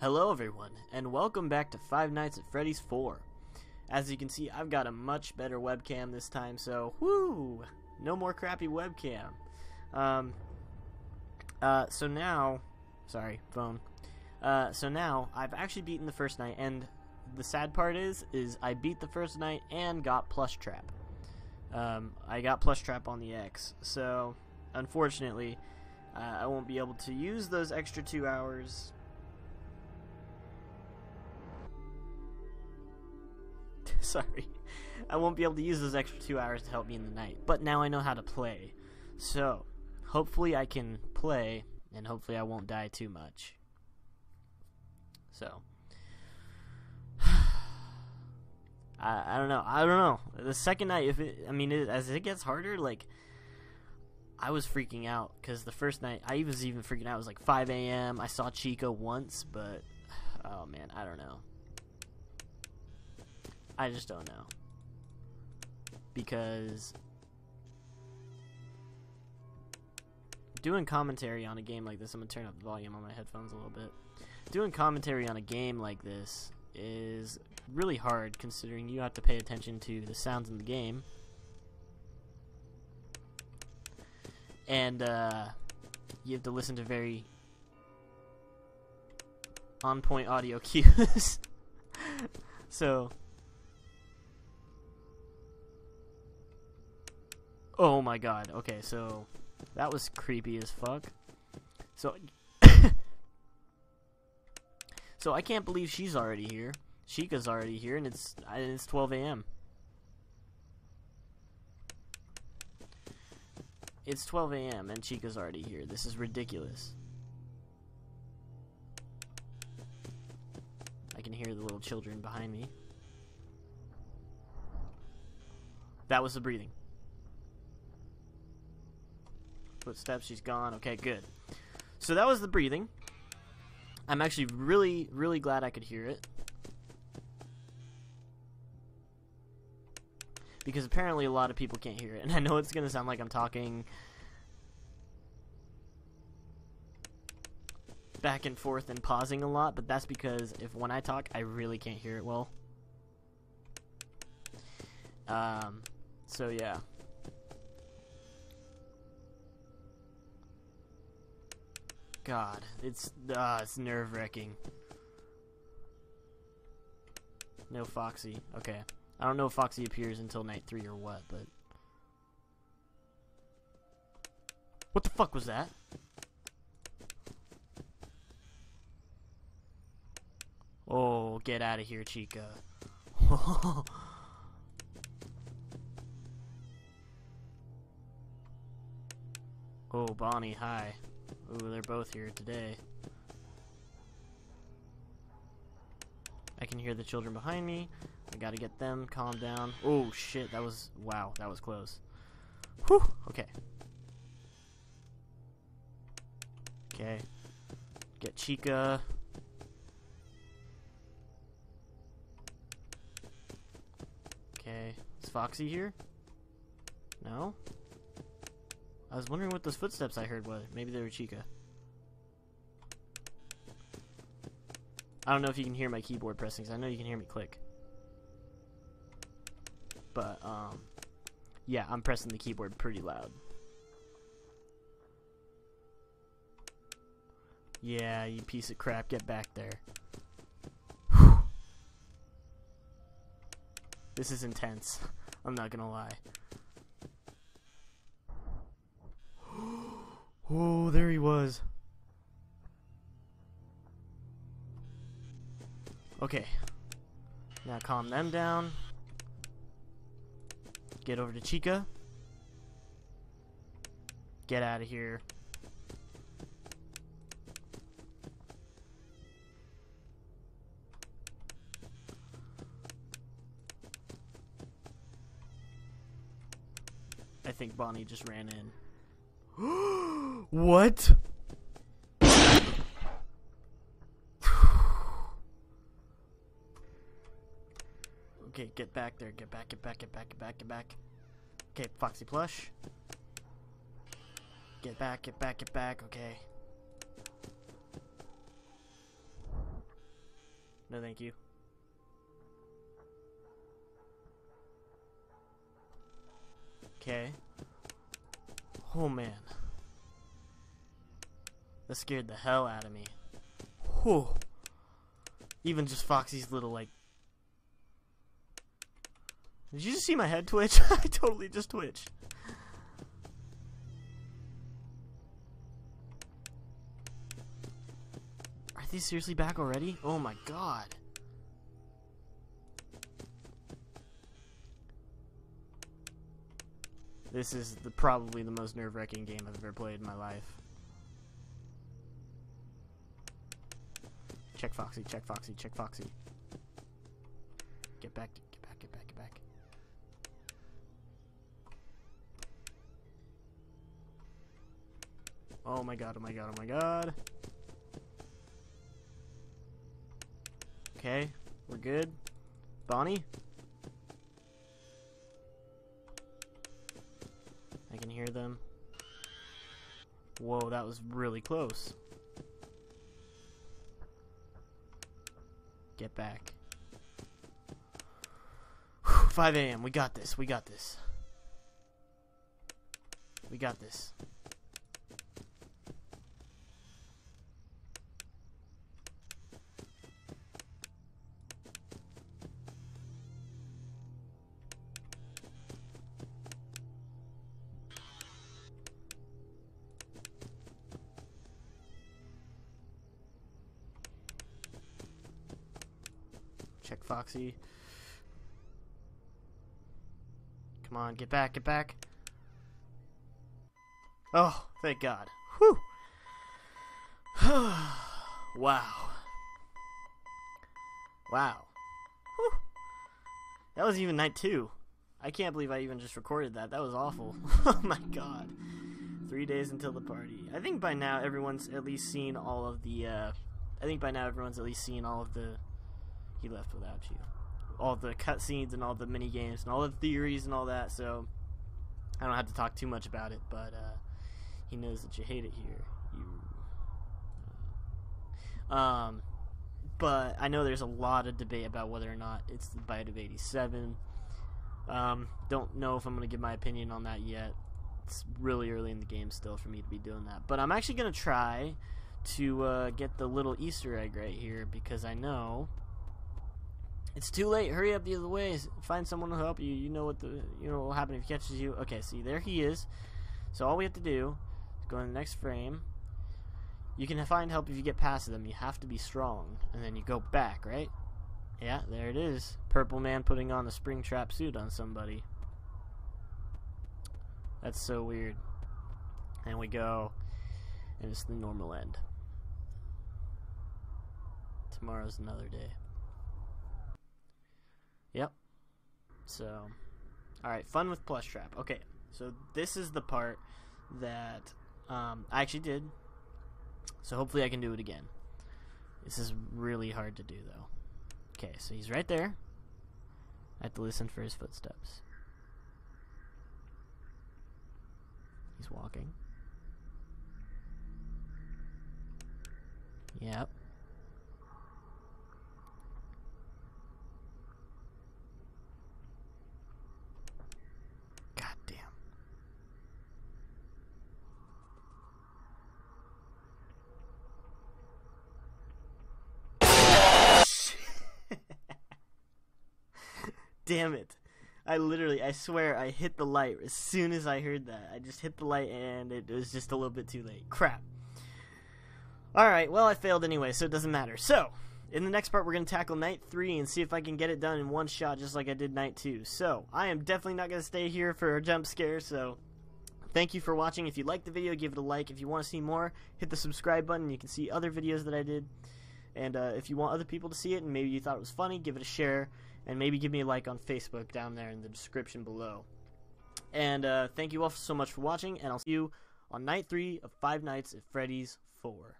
Hello, everyone, and welcome back to Five Nights at Freddy's 4. As you can see, I've got a much better webcam this time, so whoo! No more crappy webcam. Um, uh, so now, sorry, phone. Uh, so now I've actually beaten the first night, and the sad part is, is I beat the first night and got Plushtrap. Um, I got Plushtrap on the X, so unfortunately, uh, I won't be able to use those extra two hours Sorry. I won't be able to use those extra two hours to help me in the night. But now I know how to play. So, hopefully I can play, and hopefully I won't die too much. So. I, I don't know. I don't know. The second night, if it, I mean, it, as it gets harder, like, I was freaking out because the first night I was even freaking out. It was like 5 a.m. I saw Chica once, but oh man, I don't know. I just don't know. Because doing commentary on a game like this, I'm gonna turn up the volume on my headphones a little bit. Doing commentary on a game like this is really hard considering you have to pay attention to the sounds in the game. And uh, you have to listen to very on point audio cues. so Oh my god. Okay, so that was creepy as fuck. So So I can't believe she's already here. Chica's already here and it's and it's 12 a.m. It's 12 a.m. and Chica's already here. This is ridiculous. I can hear the little children behind me. That was the breathing footsteps. She's gone. Okay, good. So that was the breathing. I'm actually really, really glad I could hear it. Because apparently a lot of people can't hear it. And I know it's going to sound like I'm talking back and forth and pausing a lot, but that's because if when I talk, I really can't hear it well. Um, so yeah. God, it's uh, it's nerve wracking. No Foxy. Okay. I don't know if Foxy appears until night three or what, but. What the fuck was that? Oh, get out of here, Chica. oh, Bonnie, hi. Ooh, they're both here today. I can hear the children behind me. I gotta get them. calmed down. Oh, shit. That was... Wow, that was close. Whew. Okay. Okay. Get Chica. Okay. Is Foxy here? No? I was wondering what those footsteps I heard were. Maybe they were Chica. I don't know if you can hear my keyboard pressing, because I know you can hear me click. But, um, yeah, I'm pressing the keyboard pretty loud. Yeah, you piece of crap, get back there. This is intense. I'm not gonna lie. Oh, there he was. Okay. Now calm them down. Get over to Chica. Get out of here. I think Bonnie just ran in. what? okay, get back there. Get back, get back, get back, get back, get back. Okay, Foxy Plush. Get back, get back, get back. Okay. No, thank you. Okay. Oh man. That scared the hell out of me. Whew. Even just Foxy's little, like... Did you just see my head twitch? I totally just twitched. Are they seriously back already? Oh my god. This is the, probably the most nerve-wracking game I've ever played in my life. Check Foxy, check Foxy, check Foxy. Get back, get back, get back, get back. Oh my god, oh my god, oh my god. Okay, we're good. Bonnie? Hear them. Whoa, that was really close. Get back. 5 a.m. We got this. We got this. We got this. Check Foxy. Come on, get back, get back. Oh, thank God. Whew. wow. Wow. Whew. That was even night two. I can't believe I even just recorded that. That was awful. oh my god. Three days until the party. I think by now everyone's at least seen all of the, uh, I think by now everyone's at least seen all of the he left without you. All the cutscenes and all the mini games and all the theories and all that. So I don't have to talk too much about it, but uh, he knows that you hate it here. You. Um, but I know there's a lot of debate about whether or not it's the bite of '87. Um, don't know if I'm going to give my opinion on that yet. It's really early in the game still for me to be doing that. But I'm actually going to try to uh, get the little Easter egg right here because I know it's too late. Hurry up the other way. Find someone to help you. You know what the you know what will happen if he catches you. Okay, see there he is. So all we have to do is go in the next frame. You can find help if you get past them. You have to be strong, and then you go back, right? Yeah, there it is. Purple man putting on a Springtrap suit on somebody. That's so weird. And we go, and it's the normal end. Tomorrow's another day. Yep. So, alright, fun with Plushtrap. Okay, so this is the part that um, I actually did. So hopefully I can do it again. This is really hard to do though. Okay, so he's right there. I have to listen for his footsteps. He's walking. Yep. Damn it. I literally, I swear, I hit the light as soon as I heard that. I just hit the light and it was just a little bit too late. Crap. Alright, well, I failed anyway, so it doesn't matter. So, in the next part, we're going to tackle night 3 and see if I can get it done in one shot just like I did night 2. So, I am definitely not going to stay here for a jump scare, so thank you for watching. If you liked the video, give it a like. If you want to see more, hit the subscribe button. You can see other videos that I did. And uh, if you want other people to see it and maybe you thought it was funny, give it a share and maybe give me a like on Facebook down there in the description below. And uh, thank you all so much for watching, and I'll see you on night three of Five Nights at Freddy's 4.